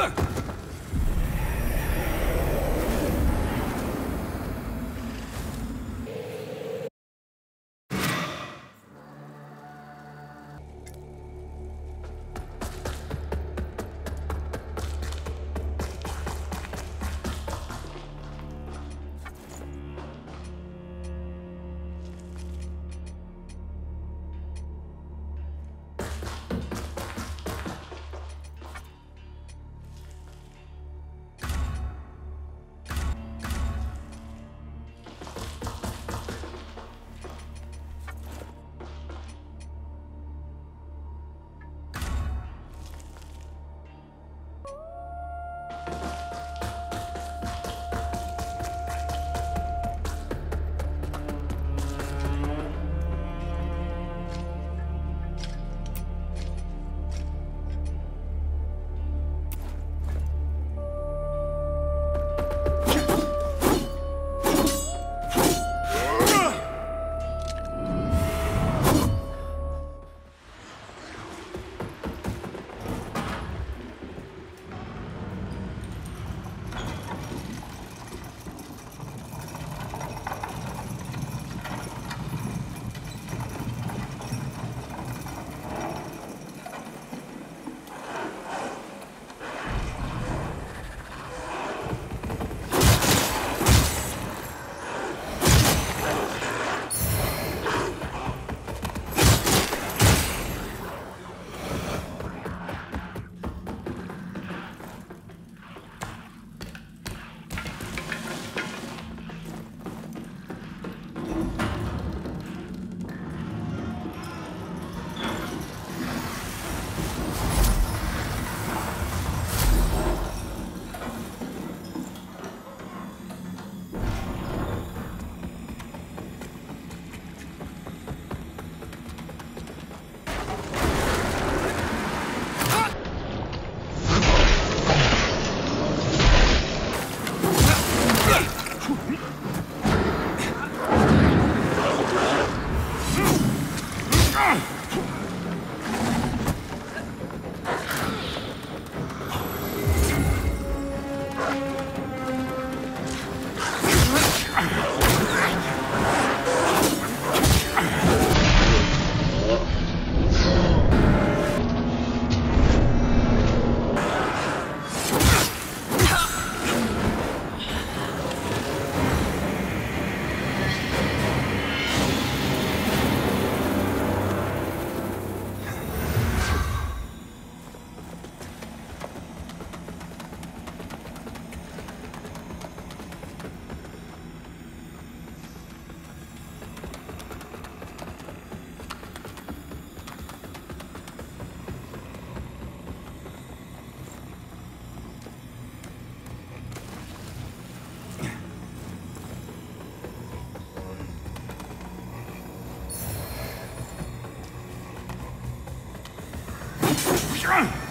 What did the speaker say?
Look! Uh -huh. Run!